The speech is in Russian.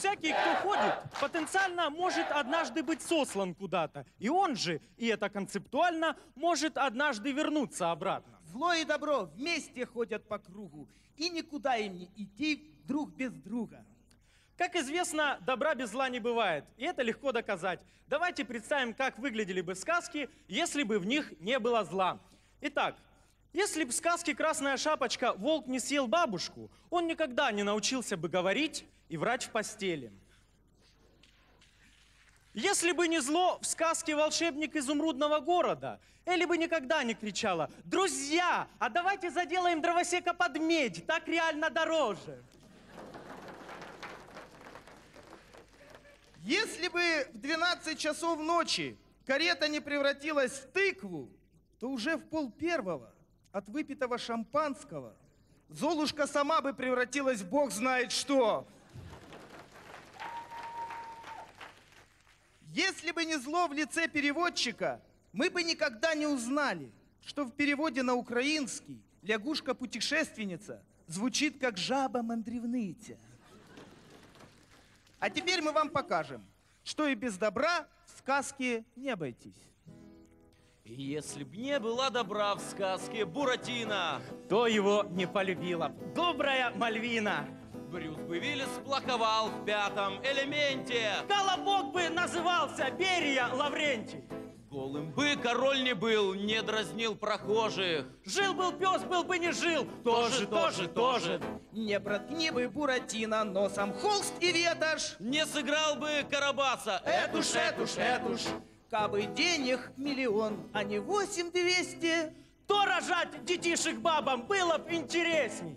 всякий, кто ходит, потенциально может однажды быть сослан куда-то. И он же, и это концептуально, может однажды вернуться обратно. Зло и добро вместе ходят по кругу, и никуда им не идти друг без друга. Как известно, добра без зла не бывает, и это легко доказать. Давайте представим, как выглядели бы сказки, если бы в них не было зла. Итак, если бы в сказке «Красная шапочка» волк не съел бабушку, он никогда не научился бы говорить и врать в постели. Если бы не зло в сказке «Волшебник изумрудного города», Элли бы никогда не кричала «Друзья, а давайте заделаем дровосека под медь, так реально дороже». Если бы в 12 часов ночи карета не превратилась в тыкву, то уже в пол первого от выпитого шампанского Золушка сама бы превратилась в бог знает что. Если бы не зло в лице переводчика, мы бы никогда не узнали, что в переводе на украинский лягушка-путешественница звучит как жаба-мандревниця. А теперь мы вам покажем, что и без добра в сказке не обойтись. Если б не была добра в сказке Буратино, Кто его не полюбила? б? Добрая Мальвина! Брюс бы Виллис сплоховал в пятом элементе. Колобок бы назывался Берия Лаврентий. Голым бы король не был, не дразнил прохожих. Жил был пес, был бы не жил. Тоже, тоже, тоже. Не проткни бы Буратино носом холст и ветошь. Не сыграл бы Карабаса. Этуш, этуш, этуш. Кабы денег миллион, а не восемь двести. То рожать детишек бабам было б интересней.